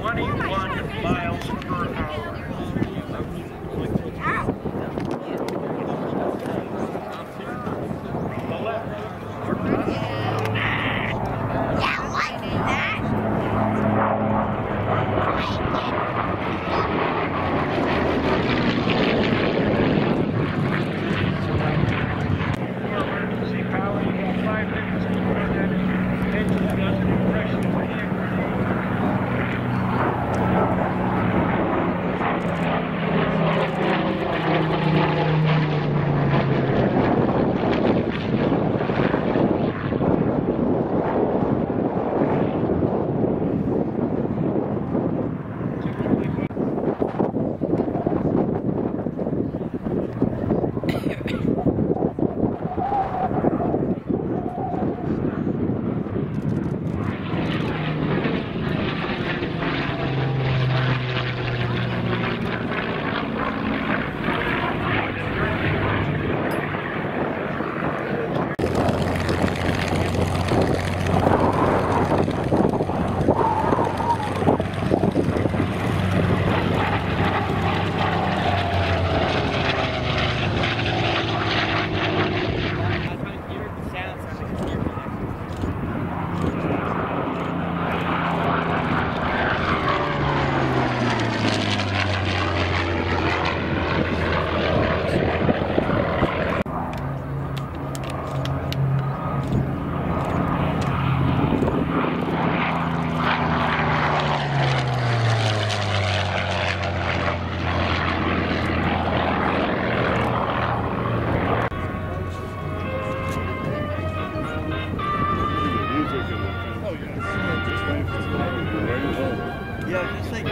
speed of 421 miles per hour. Yeah, just